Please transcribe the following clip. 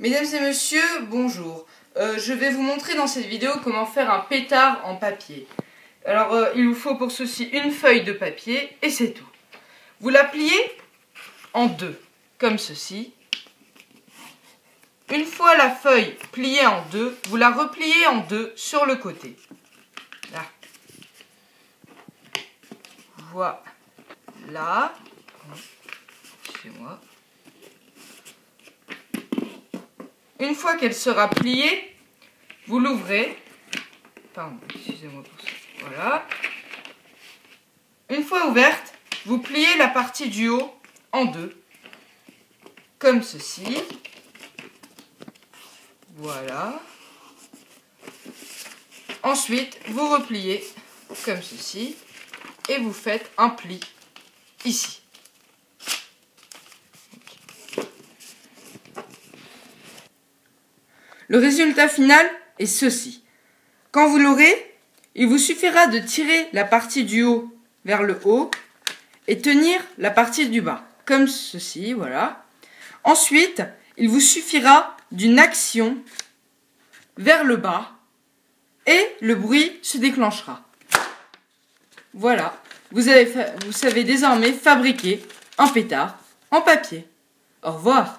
Mesdames et messieurs, bonjour. Euh, je vais vous montrer dans cette vidéo comment faire un pétard en papier. Alors, euh, il vous faut pour ceci une feuille de papier et c'est tout. Vous la pliez en deux, comme ceci. Une fois la feuille pliée en deux, vous la repliez en deux sur le côté. Là. Voilà. Excusez-moi. Une fois qu'elle sera pliée, vous l'ouvrez. Pardon, excusez-moi pour ça. Voilà. Une fois ouverte, vous pliez la partie du haut en deux. Comme ceci. Voilà. Ensuite, vous repliez comme ceci. Et vous faites un pli ici. Le résultat final est ceci. Quand vous l'aurez, il vous suffira de tirer la partie du haut vers le haut et tenir la partie du bas, comme ceci, voilà. Ensuite, il vous suffira d'une action vers le bas et le bruit se déclenchera. Voilà, vous, avez vous savez désormais fabriquer un pétard en papier. Au revoir